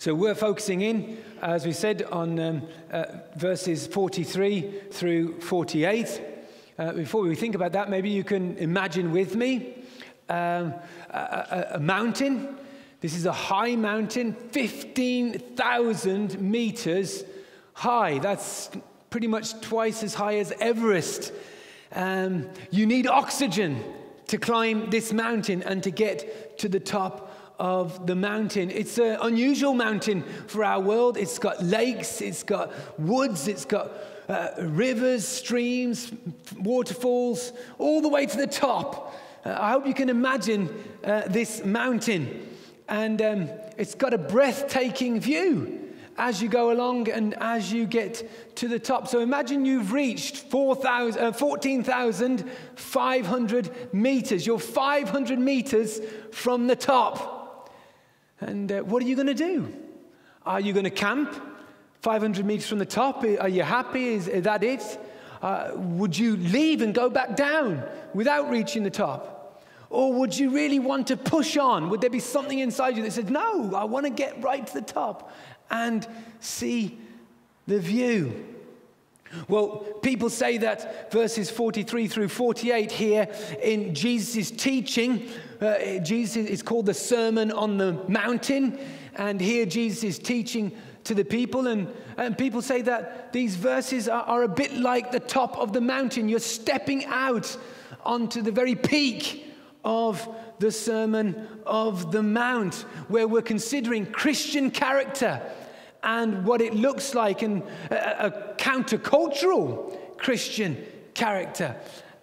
So we're focusing in, as we said, on um, uh, verses 43 through 48. Uh, before we think about that, maybe you can imagine with me um, a, a, a mountain. This is a high mountain, 15,000 meters high. That's pretty much twice as high as Everest. Um, you need oxygen to climb this mountain and to get to the top of the mountain. It's an unusual mountain for our world. It's got lakes, it's got woods, it's got uh, rivers, streams, waterfalls, all the way to the top. Uh, I hope you can imagine uh, this mountain. And um, it's got a breathtaking view as you go along and as you get to the top. So imagine you've reached 4, uh, 14,500 meters. You're 500 meters from the top. And uh, what are you going to do? Are you going to camp 500 meters from the top? Are you happy? Is, is that it? Uh, would you leave and go back down without reaching the top? Or would you really want to push on? Would there be something inside you that says, No, I want to get right to the top and see the view? Well, people say that verses 43 through 48 here in Jesus' teaching, uh, Jesus is called the Sermon on the Mountain, and here Jesus is teaching to the people, and, and people say that these verses are, are a bit like the top of the mountain. You're stepping out onto the very peak of the Sermon of the Mount, where we're considering Christian character and what it looks like, in a, a countercultural Christian character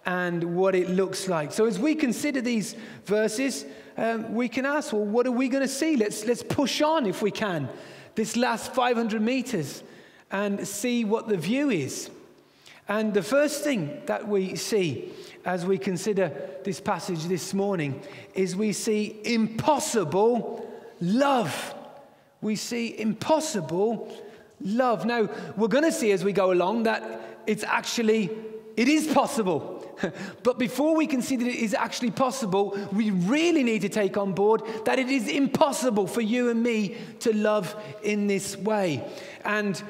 and what it looks like. So, as we consider these verses, um, we can ask, well, what are we going to see? Let's, let's push on if we can, this last 500 meters, and see what the view is. And the first thing that we see as we consider this passage this morning is we see impossible love we see impossible love. Now, we're going to see as we go along that it's actually, it is possible. but before we can see that it is actually possible, we really need to take on board that it is impossible for you and me to love in this way. And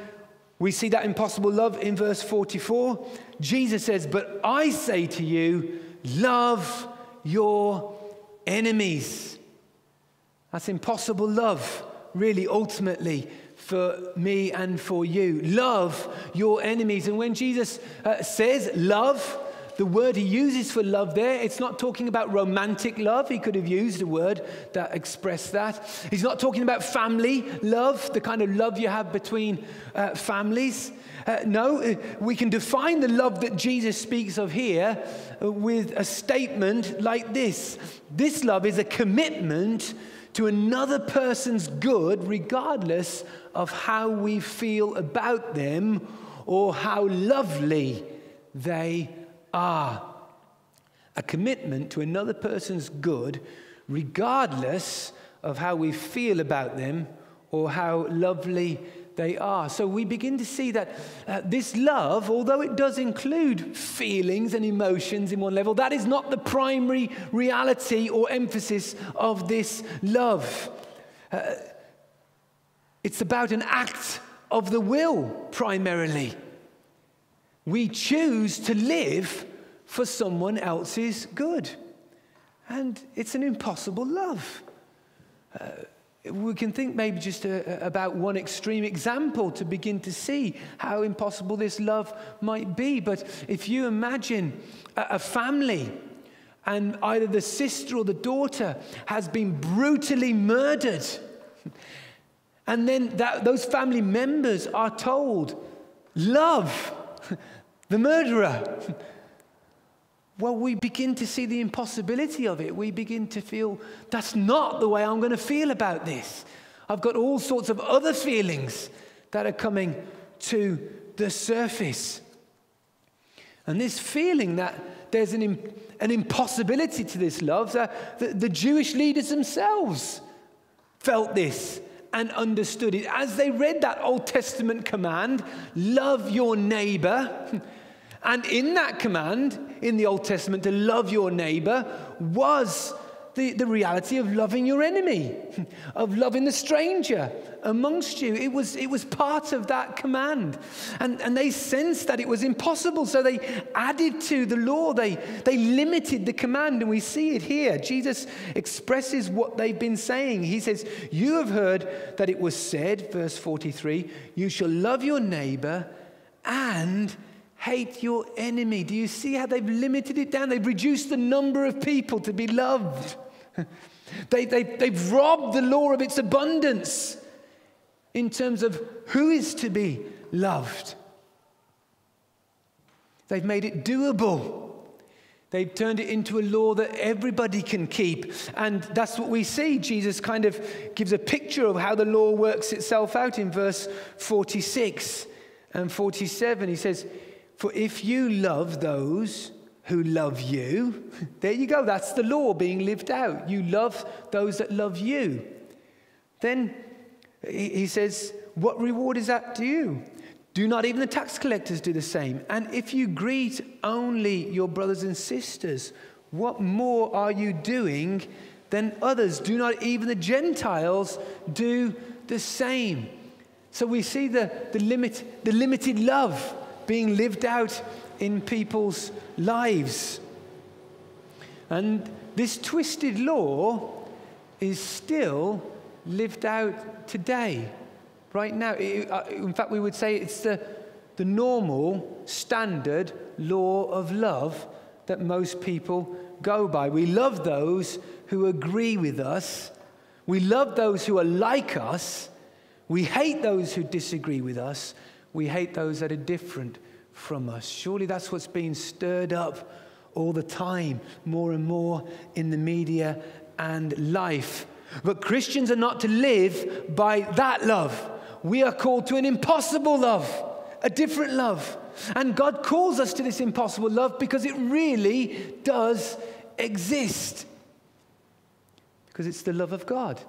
we see that impossible love in verse 44. Jesus says, But I say to you, love your enemies. That's impossible love really ultimately for me and for you. Love your enemies. And when Jesus uh, says love, the word he uses for love there, it's not talking about romantic love. He could have used a word that expressed that. He's not talking about family love, the kind of love you have between uh, families. Uh, no, uh, we can define the love that Jesus speaks of here uh, with a statement like this This love is a commitment to another person's good, regardless of how we feel about them or how lovely they are. A commitment to another person's good, regardless of how we feel about them or how lovely they are. So we begin to see that uh, this love, although it does include feelings and emotions in one level, that is not the primary reality or emphasis of this love. Uh, it's about an act of the will primarily. We choose to live for someone else's good. And it's an impossible love. Uh, we can think maybe just a, about one extreme example to begin to see how impossible this love might be. But if you imagine a, a family and either the sister or the daughter has been brutally murdered, and then that, those family members are told, Love the murderer. well, we begin to see the impossibility of it. We begin to feel that's not the way I'm going to feel about this. I've got all sorts of other feelings that are coming to the surface. And this feeling that there's an, an impossibility to this love, the, the Jewish leaders themselves felt this and understood it. As they read that Old Testament command, love your neighbor, and in that command, in the Old Testament, to love your neighbor, was the, the reality of loving your enemy, of loving the stranger amongst you. It was, it was part of that command. And, and they sensed that it was impossible, so they added to the law. They, they limited the command, and we see it here. Jesus expresses what they've been saying. He says, You have heard that it was said, verse 43, you shall love your neighbor and hate your enemy. Do you see how they've limited it down? They've reduced the number of people to be loved. they, they, they've robbed the law of its abundance in terms of who is to be loved. They've made it doable. They've turned it into a law that everybody can keep. And that's what we see. Jesus kind of gives a picture of how the law works itself out in verse 46 and 47. He says, For if you love those who love you. There you go, that's the law being lived out. You love those that love you. Then he says, What reward is that to you? Do not even the tax collectors do the same? And if you greet only your brothers and sisters, what more are you doing than others? Do not even the Gentiles do the same? So we see the, the, limit, the limited love being lived out in people's lives. And this twisted law is still lived out today, right now. In fact, we would say it's the, the normal, standard law of love that most people go by. We love those who agree with us, we love those who are like us, we hate those who disagree with us, we hate those that are different from us. Surely that's what's being stirred up all the time, more and more in the media and life. But Christians are not to live by that love. We are called to an impossible love, a different love. And God calls us to this impossible love because it really does exist. Because it's the love of God.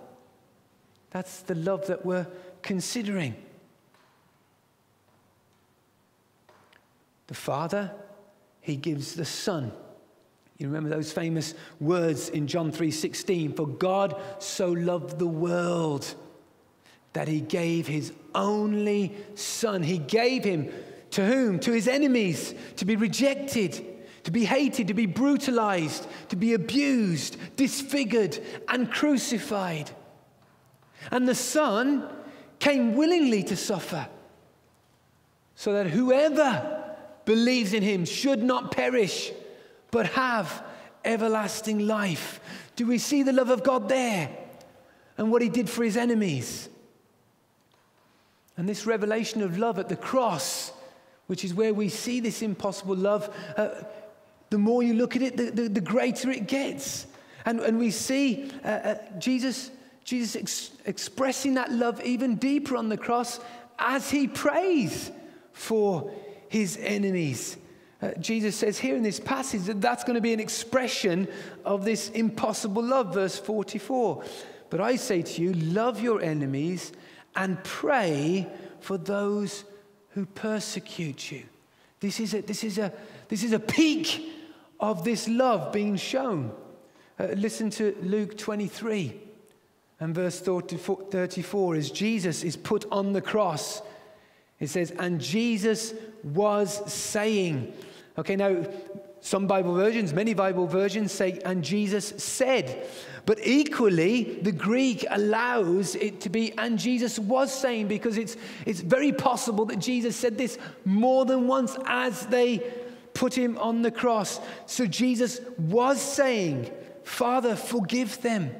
That's the love that we're considering. The Father, He gives the Son. You remember those famous words in John 3:16, for God so loved the world that he gave his only son. He gave him to whom? To his enemies, to be rejected, to be hated, to be brutalized, to be abused, disfigured, and crucified. And the son came willingly to suffer so that whoever believes in him should not perish, but have everlasting life. Do we see the love of God there and what he did for his enemies? And this revelation of love at the cross, which is where we see this impossible love, uh, the more you look at it, the, the, the greater it gets. And, and we see uh, uh, Jesus, Jesus ex- expressing that love even deeper on the cross as he prays for his enemies. Uh, Jesus says here in this passage that that's going to be an expression of this impossible love, verse 44. But I say to you, love your enemies and pray for those who persecute you. This is a, this is a, this is a peak of this love being shown. Uh, listen to Luke 23 and verse 34 as Jesus is put on the cross. It says, And Jesus was saying. Okay, now, some Bible versions, many Bible versions say, And Jesus said. But equally, the Greek allows it to be, and Jesus was saying, because it's, it's very possible that Jesus said this more than once as they put him on the cross. So Jesus was saying, Father, forgive them,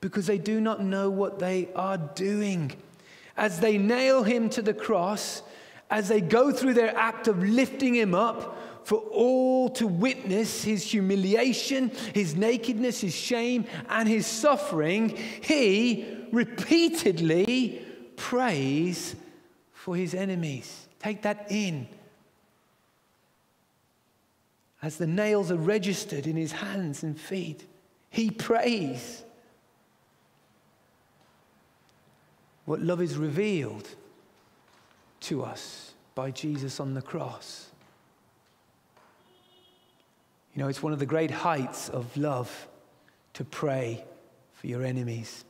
because they do not know what they are doing as they nail him to the cross, as they go through their act of lifting him up for all to witness his humiliation, his nakedness, his shame, and his suffering, he repeatedly prays for his enemies. Take that in. As the nails are registered in his hands and feet, he prays. what love is revealed to us by Jesus on the cross. You know, it's one of the great heights of love to pray for your enemies.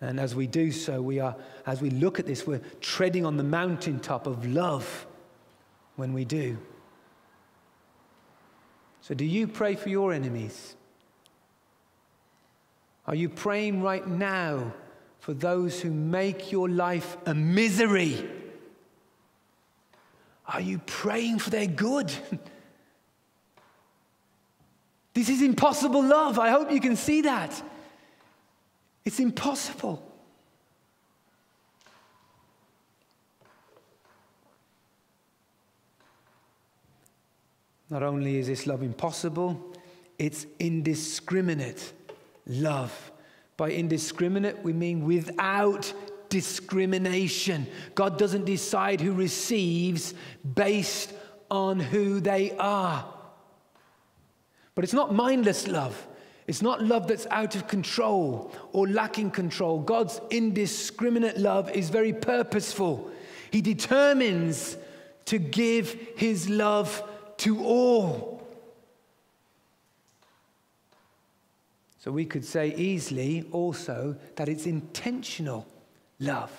And as we do so, we are, as we look at this, we're treading on the mountaintop of love when we do. So, do you pray for your enemies? Are you praying right now for those who make your life a misery? Are you praying for their good? this is impossible love. I hope you can see that. It's impossible. Not only is this love impossible, it's indiscriminate love. By indiscriminate, we mean without discrimination. God doesn't decide who receives based on who they are. But it's not mindless love. It's not love that's out of control or lacking control. God's indiscriminate love is very purposeful. He determines to give his love to all. So we could say easily also that it's intentional love.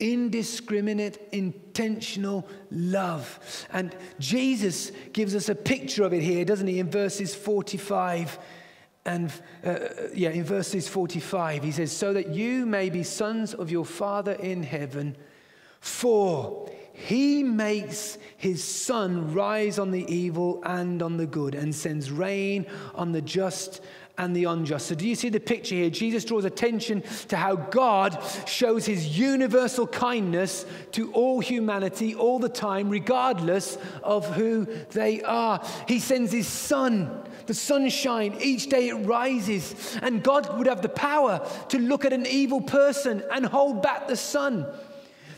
Indiscriminate, intentional love. And Jesus gives us a picture of it here, doesn't he, in verses 45 and uh, yeah, in verses 45, he says, So that you may be sons of your Father in heaven, for he makes his sun rise on the evil and on the good, and sends rain on the just and the unjust. So, do you see the picture here? Jesus draws attention to how God shows his universal kindness to all humanity all the time, regardless of who they are. He sends his sun, the sunshine, each day it rises. And God would have the power to look at an evil person and hold back the sun.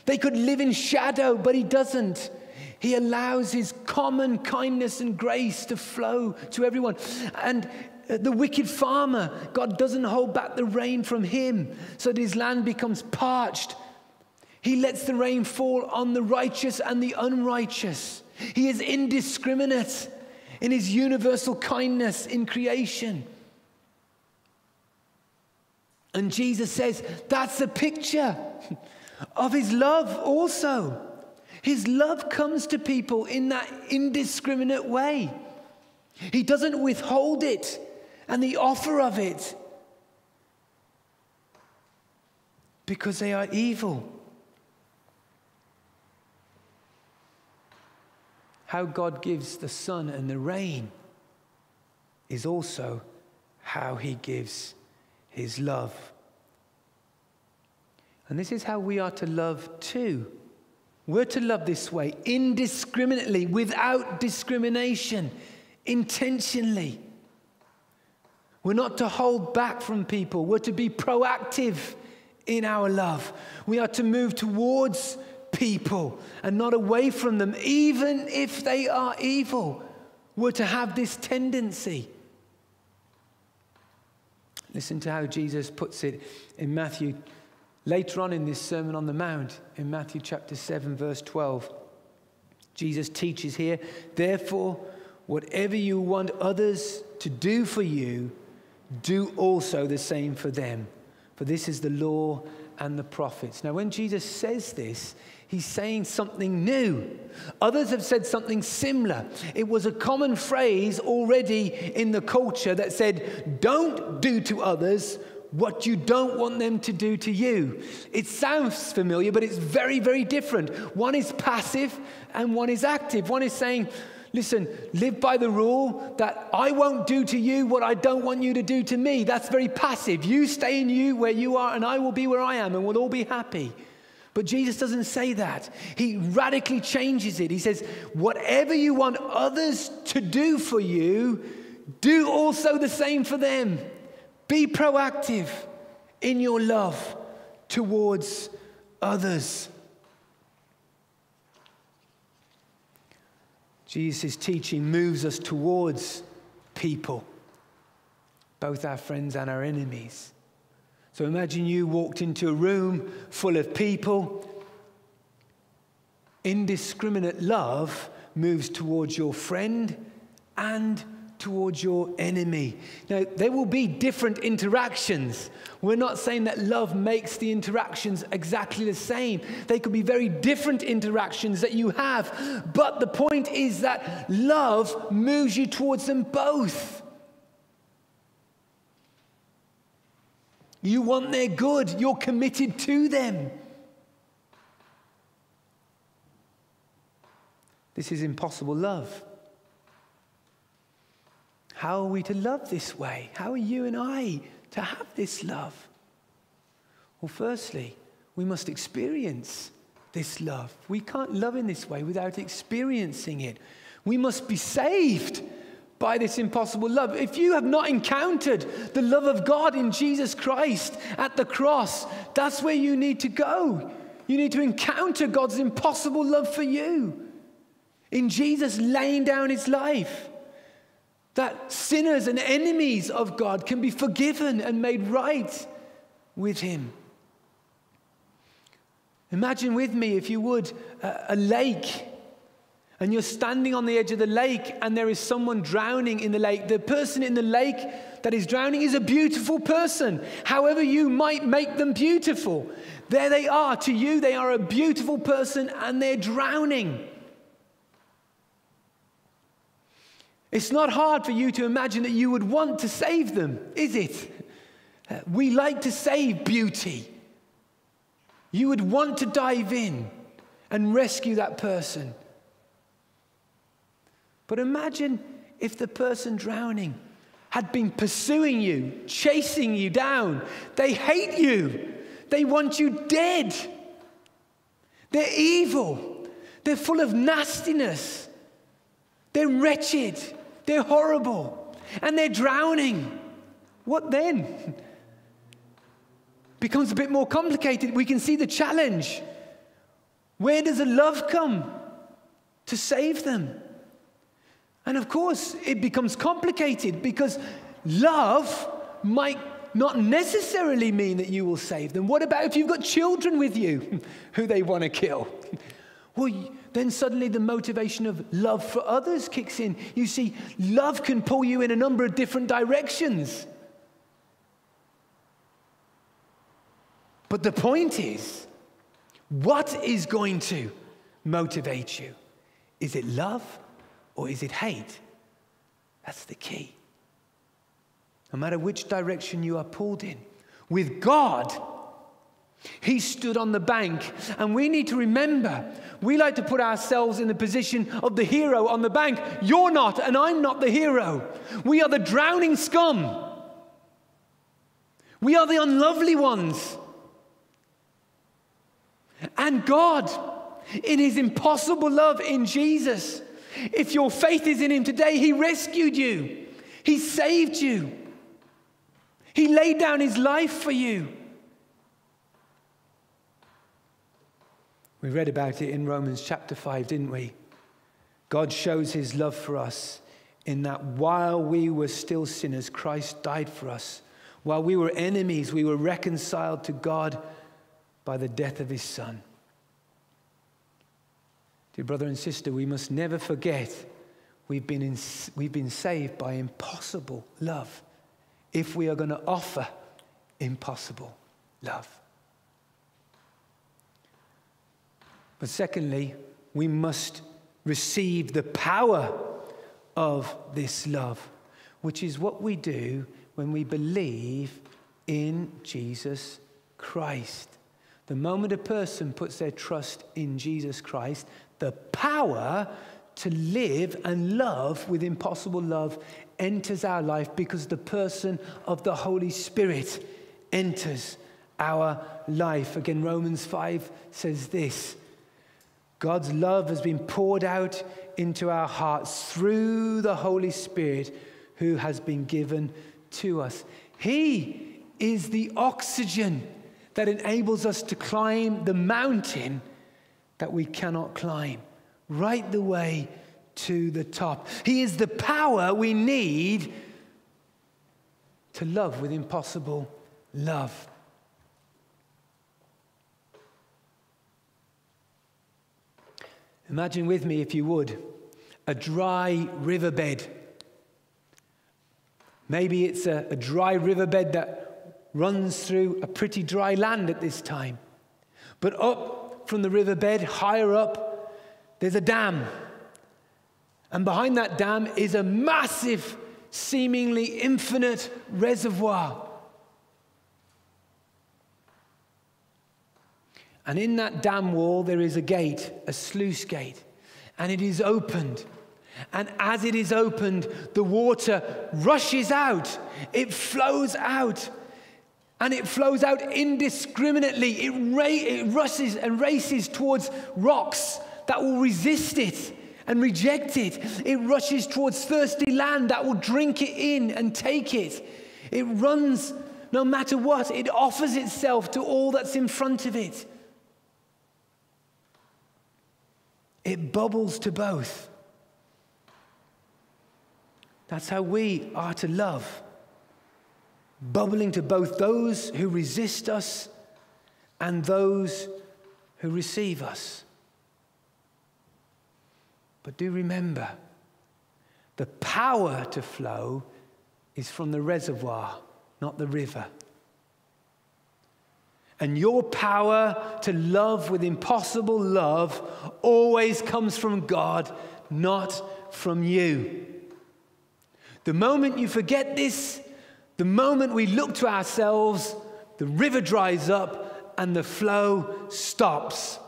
They could live in shadow, but he doesn't. He allows his common kindness and grace to flow to everyone. And the wicked farmer, God doesn't hold back the rain from him so that his land becomes parched. He lets the rain fall on the righteous and the unrighteous. He is indiscriminate in his universal kindness in creation. And Jesus says that's a picture of his love also. His love comes to people in that indiscriminate way. He doesn't withhold it and the offer of it because they are evil. How God gives the sun and the rain is also how he gives his love. And this is how we are to love too. We're to love this way, indiscriminately, without discrimination, intentionally. We're not to hold back from people. We're to be proactive in our love. We are to move towards people and not away from them, even if they are evil. We're to have this tendency. Listen to how Jesus puts it in Matthew, later on in this Sermon on the Mount, in Matthew chapter 7, verse 12. Jesus teaches here, therefore, whatever you want others to do for you, do also the same for them. For this is the law and the prophets. Now, when Jesus says this, he's saying something new. Others have said something similar. It was a common phrase already in the culture that said, Don't do to others what you don't want them to do to you. It sounds familiar, but it's very, very different. One is passive and one is active. One is saying, Listen, live by the rule that I won't do to you what I don't want you to do to me. That's very passive. You stay in you where you are, and I will be where I am, and we'll all be happy. But Jesus doesn't say that. He radically changes it. He says, Whatever you want others to do for you, do also the same for them. Be proactive in your love towards others. Jesus' teaching moves us towards people, both our friends and our enemies. So imagine you walked into a room full of people. Indiscriminate love moves towards your friend and towards your enemy. Now, there will be different interactions. We're not saying that love makes the interactions exactly the same. They could be very different interactions that you have. But the point is that love moves you towards them both. You want their good, you're committed to them. This is impossible love. How are we to love this way? How are you and I to have this love? Well, firstly, we must experience this love. We can't love in this way without experiencing it. We must be saved by this impossible love. If you have not encountered the love of God in Jesus Christ at the cross, that's where you need to go. You need to encounter God's impossible love for you. In Jesus laying down his life that sinners and enemies of God can be forgiven and made right with Him. Imagine with me, if you would, a, lake, and you're standing on the edge of the lake, and there is someone drowning in the lake. The person in the lake that is drowning is a beautiful person, however, you might make them beautiful. There they are. To you, they are a beautiful person, and they're drowning. It's not hard for you to imagine that you would want to save them, is it? Uh, we like to save beauty. You would want to dive in and rescue that person. But imagine if the person drowning had been pursuing you, chasing you down. They hate you, they want you dead. They're evil, they're full of nastiness, they're wretched. They're horrible and they're drowning. What then? Becomes a bit more complicated. We can see the challenge. Where does the love come to save them? And of course, it becomes complicated because love might not necessarily mean that you will save them. What about if you've got children with you who they want to kill? Well, then suddenly the motivation of love for others kicks in. You see, love can pull you in a number of different directions. But the point is, what is going to motivate you? Is it love or is it hate? That's the key. No matter which direction you are pulled in, with God, he stood on the bank. And we need to remember, we like to put ourselves in the position of the hero on the bank. You're not, and I'm not the hero. We are the drowning scum. We are the unlovely ones. And God, in His impossible love in Jesus, if your faith is in Him today, He rescued you, He saved you, He laid down His life for you. We read about it in Romans chapter 5, didn't we? God shows his love for us in that while we were still sinners, Christ died for us. While we were enemies, we were reconciled to God by the death of his Son. Dear brother and sister, we must never forget we've been, in, we've been saved by impossible love if we are going to offer impossible love. But secondly, we must receive the power of this love, which is what we do when we believe in Jesus Christ. The moment a person puts their trust in Jesus Christ, the power to live and love with impossible love enters our life because the person of the Holy Spirit enters our life. Again, Romans 5 says this God's love has been poured out into our hearts through the Holy Spirit who has been given to us. He is the oxygen that enables us to climb the mountain that we cannot climb, right the way to the top. He is the power we need to love with impossible love. Imagine with me, if you would, a dry riverbed. Maybe it's a, a dry riverbed that runs through a pretty dry land at this time. But up from the riverbed, higher up, there's a dam. And behind that dam is a massive, seemingly infinite reservoir. And in that dam wall, there is a gate, a sluice gate, and it is opened. And as it is opened, the water rushes out, it flows out, and it flows out indiscriminately. It, ra- it rushes and races towards rocks that will resist it and reject it. It rushes towards thirsty land that will drink it in and take it. It runs no matter what, it offers itself to all that's in front of it. It bubbles to both. That's how we are to love, bubbling to both those who resist us and those who receive us. But do remember, the power to flow is from the reservoir, not the river. And your power to love with impossible love always comes from God, not from you. The moment you forget this, the moment we look to ourselves, the river dries up and the flow stops.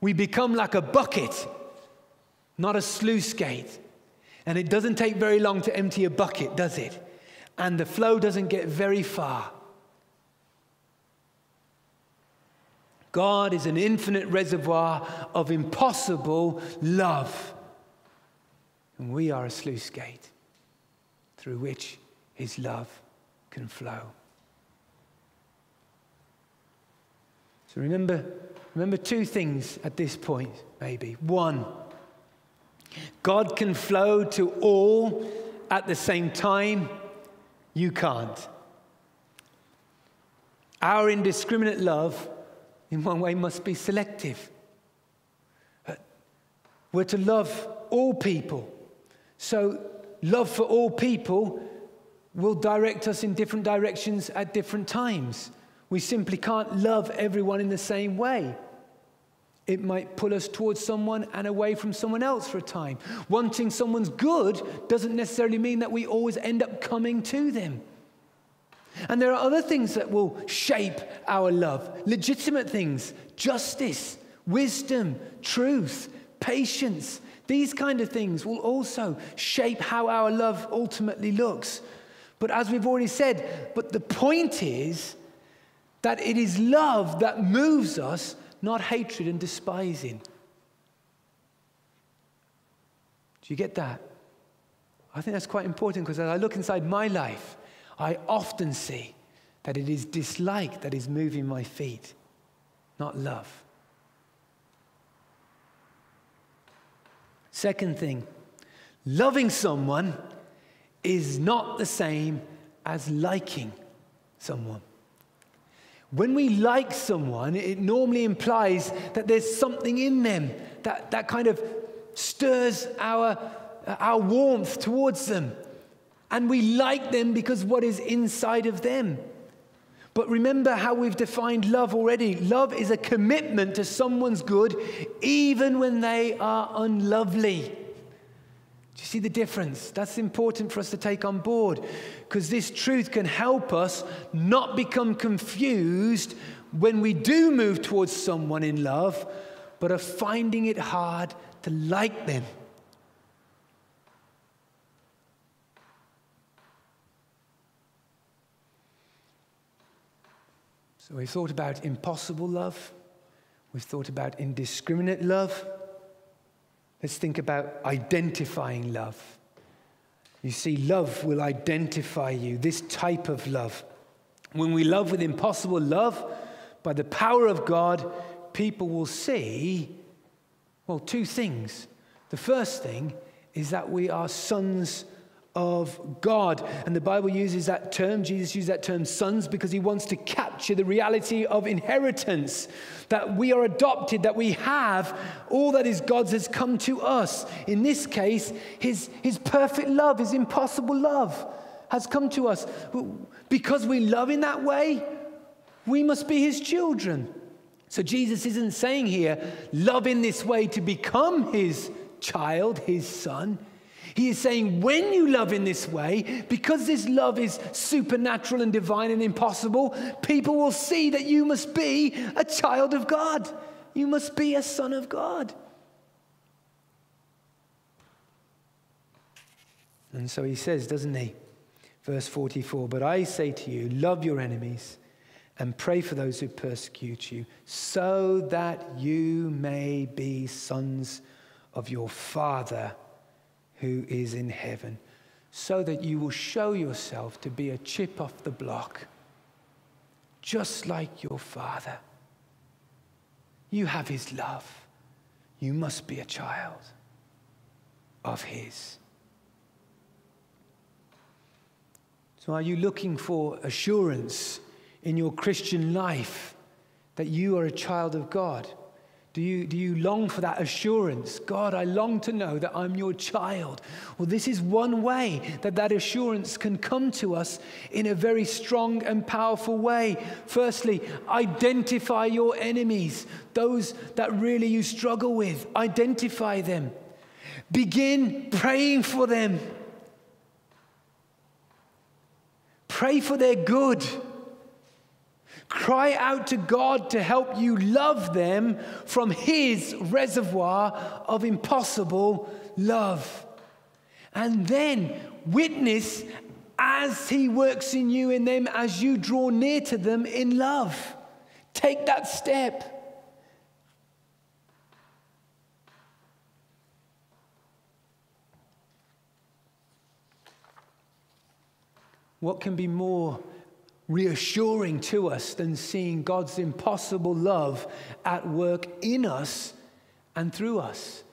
We become like a bucket, not a sluice gate. And it doesn't take very long to empty a bucket, does it? And the flow doesn't get very far. God is an infinite reservoir of impossible love. And we are a sluice gate through which his love can flow. So remember, remember two things at this point, maybe. One, God can flow to all at the same time. You can't. Our indiscriminate love in one way, must be selective. We're to love all people. So, love for all people will direct us in different directions at different times. We simply can't love everyone in the same way. It might pull us towards someone and away from someone else for a time. Wanting someone's good doesn't necessarily mean that we always end up coming to them. And there are other things that will shape our love legitimate things, justice, wisdom, truth, patience. These kind of things will also shape how our love ultimately looks. But as we've already said, but the point is that it is love that moves us, not hatred and despising. Do you get that? I think that's quite important because as I look inside my life, I often see that it is dislike that is moving my feet, not love. Second thing, loving someone is not the same as liking someone. When we like someone, it normally implies that there's something in them that, that kind of stirs our, our warmth towards them. And we like them because what is inside of them. But remember how we've defined love already. Love is a commitment to someone's good, even when they are unlovely. Do you see the difference? That's important for us to take on board because this truth can help us not become confused when we do move towards someone in love, but are finding it hard to like them. So we've thought about impossible love, we've thought about indiscriminate love. Let's think about identifying love. You see, love will identify you, this type of love. When we love with impossible love, by the power of God, people will see, well, two things. The first thing is that we are sons of God. And the Bible uses that term, Jesus used that term sons, because he wants to capture the reality of inheritance. That we are adopted, that we have all that is God's has come to us. In this case, his, his perfect love, his impossible love. has come to us. Because we love in that way, we must be his children. So Jesus isn't saying here, love in this way to become his child, his son. He is saying, when you love in this way, because this love is supernatural and divine and impossible, people will see that you must be a child of God. You must be a son of God. And so he says, doesn't he? Verse 44 But I say to you, love your enemies and pray for those who persecute you, so that you may be sons of your Father who is in heaven, so that you will show yourself to be a chip off the block, just like your Father. You have His love. You must be a child of His. So, are you looking for assurance in your Christian life that you are a child of God? Do you, do you long for that assurance? God, I long to know that I'm your child. Well, this is one way that that assurance can come to us in a very strong and powerful way. Firstly, identify your enemies, those that really you struggle with. Identify them. Begin praying for them. Pray for their good. Cry out to God to help you love them from His reservoir of impossible love. And then witness as He works in you and them as you draw near to them in love. Take that step. What can be more reassuring to us than seeing God's impossible love at work in us and through us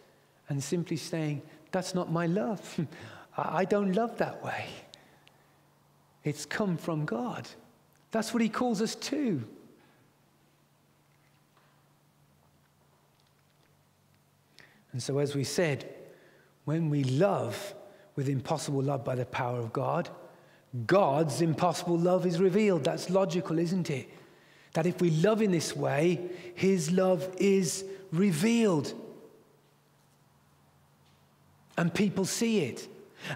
and simply saying, That's not my love. I don't love that way. It's come from God. That's what He calls us to. And so, as we said, when we love with impossible love by the power of God, God's impossible love is revealed. That's logical, isn't it? That if we love in this way, His love is revealed. And people see it.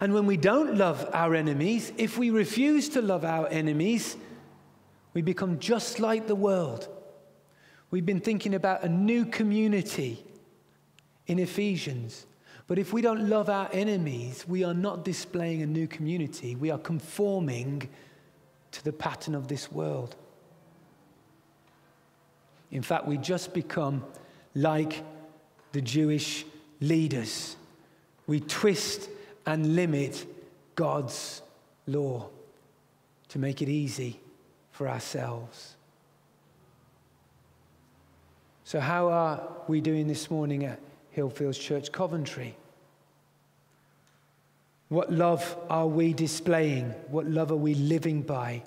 And when we don't love our enemies, if we refuse to love our enemies, we become just like the world. We've been thinking about a new community in Ephesians. But if we don't love our enemies, we are not displaying a new community. We are conforming to the pattern of this world. In fact, we just become like the Jewish leaders. We twist and limit God's law to make it easy for ourselves. So, how are we doing this morning at Hillfields Church, Coventry. What love are we displaying? What love are we living by?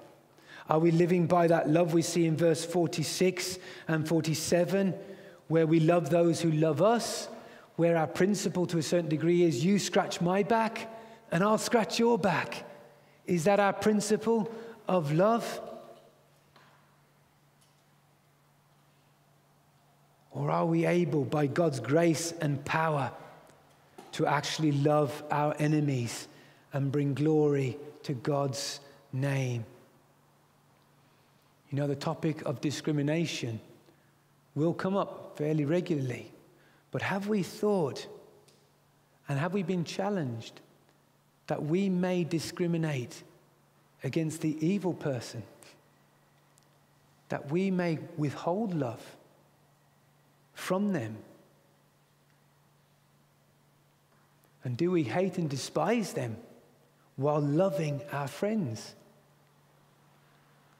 Are we living by that love we see in verse 46 and 47, where we love those who love us, where our principle to a certain degree is you scratch my back and I'll scratch your back? Is that our principle of love? Or are we able, by God's grace and power, to actually love our enemies and bring glory to God's name? You know, the topic of discrimination will come up fairly regularly. But have we thought and have we been challenged that we may discriminate against the evil person? That we may withhold love? From them? And do we hate and despise them while loving our friends?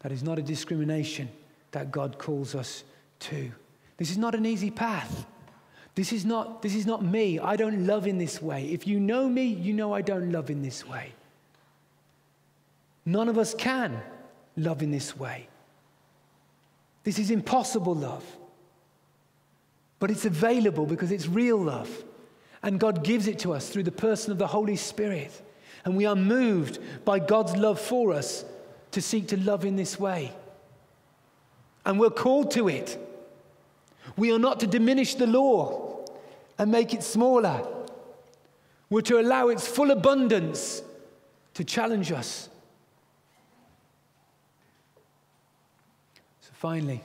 That is not a discrimination that God calls us to. This is not an easy path. This is not, this is not me. I don't love in this way. If you know me, you know I don't love in this way. None of us can love in this way. This is impossible love. But it's available because it's real love. And God gives it to us through the person of the Holy Spirit. And we are moved by God's love for us to seek to love in this way. And we're called to it. We are not to diminish the law and make it smaller. We're to allow its full abundance to challenge us. So finally,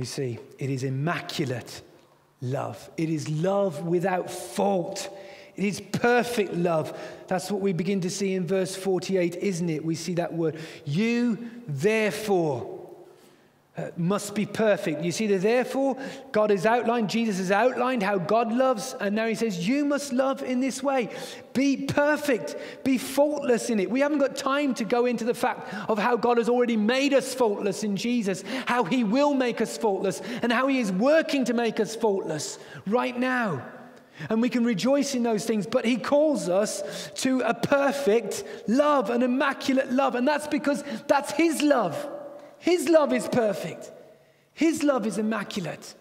we see it is immaculate love. It is love without fault. It is perfect love. That's what we begin to see in verse 48, isn't it? We see that word. You, therefore, Uh, must be perfect. You see the therefore, God has outlined, Jesus has outlined how God loves, and now he says, You must love in this way. Be perfect, be faultless in it. We haven't got time to go into the fact of how God has already made us faultless in Jesus, how he will make us faultless, and how he is working to make us faultless right now. And we can rejoice in those things, but he calls us to a perfect love, an immaculate love, and that's because that's his love. His love is perfect, His love is immaculate.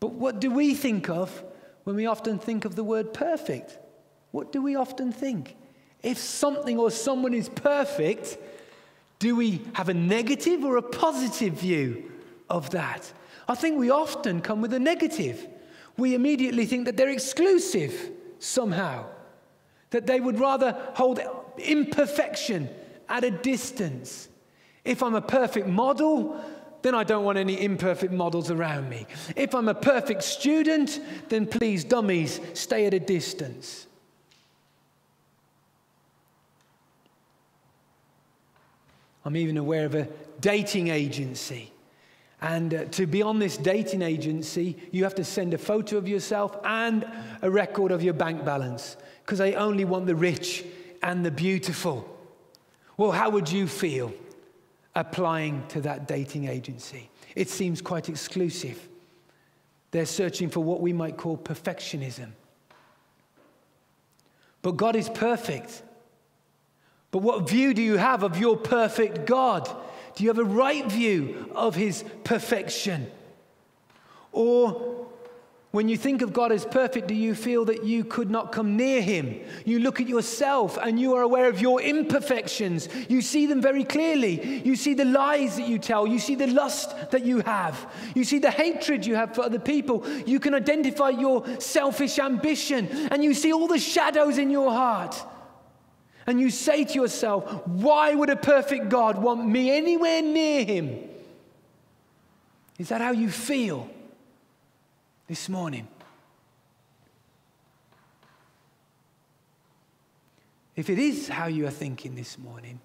But what do we think of when we often think of the word perfect? What do we often think? If something or someone is perfect, do we have a negative or a positive view of that? I think we often come with a negative. We immediately think that they're exclusive somehow, that they would rather hold imperfection at a distance. If I'm a perfect model, then I don't want any imperfect models around me. If I'm a perfect student, then please, dummies, stay at a distance. I'm even aware of a dating agency. And uh, to be on this dating agency, you have to send a photo of yourself and a record of your bank balance because they only want the rich and the beautiful. Well, how would you feel applying to that dating agency? It seems quite exclusive. They're searching for what we might call perfectionism. But God is perfect. But what view do you have of your perfect God? Do you have a right view of his perfection? Or when you think of God as perfect, do you feel that you could not come near Him? You look at yourself and you are aware of your imperfections. You see them very clearly. You see the lies that you tell. You see the lust that you have. You see the hatred you have for other people. You can identify your selfish ambition and you see all the shadows in your heart. And you say to yourself, Why would a perfect God want me anywhere near Him? Is that how you feel? This morning. If it is how you are thinking this morning,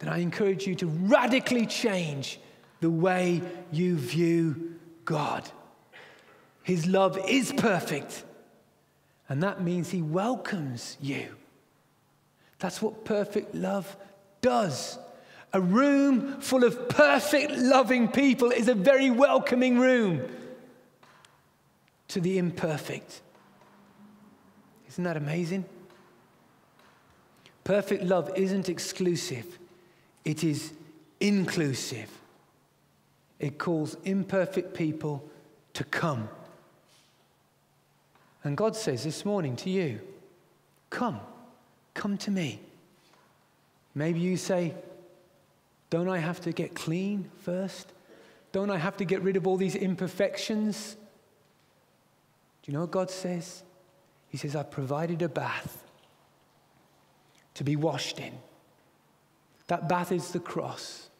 then I encourage you to radically change the way you view God. His love is perfect, and that means He welcomes you. That's what perfect love does. A room full of perfect, loving people is a very welcoming room to the imperfect. Isn't that amazing? Perfect love isn't exclusive, it is inclusive. It calls imperfect people to come. And God says this morning to you, Come, come to me. Maybe you say, Don't I have to get clean first? Don't I have to get rid of all these imperfections? You know what God says? He says, I've provided a bath to be washed in. That bath is the cross.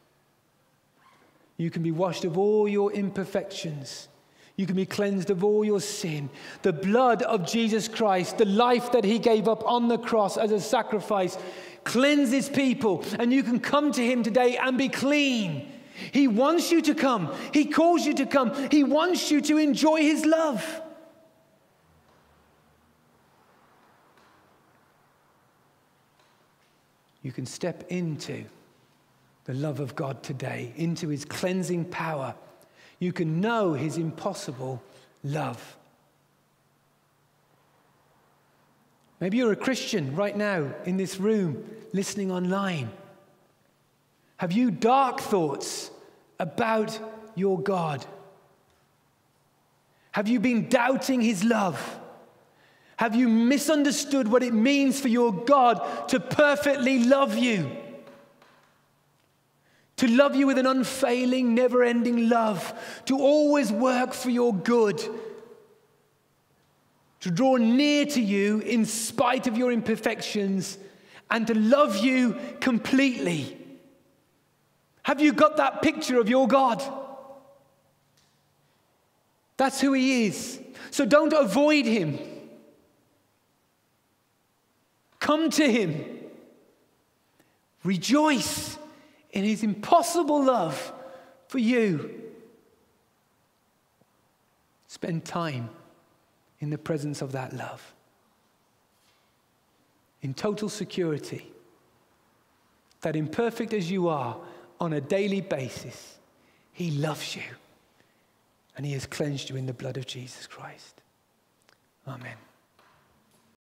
You can be washed of all your imperfections. You can be cleansed of all your sin. The blood of Jesus Christ, the life that he gave up on the cross as a sacrifice, cleanses people. And you can come to him today and be clean. He wants you to come. He calls you to come. He wants you to enjoy his love. You can step into the love of God today, into his cleansing power. You can know his impossible love. Maybe you're a Christian right now in this room, listening online. Have you dark thoughts about your God? Have you been doubting his love? Have you misunderstood what it means for your God to perfectly love you? To love you with an unfailing, never ending love, to always work for your good, to draw near to you in spite of your imperfections, and to love you completely. Have you got that picture of your God? That's who He is. So don't avoid Him. Come to him. Rejoice in his impossible love for you. Spend time in the presence of that love. In total security that, imperfect as you are, on a daily basis, he loves you and he has cleansed you in the blood of Jesus Christ. Amen.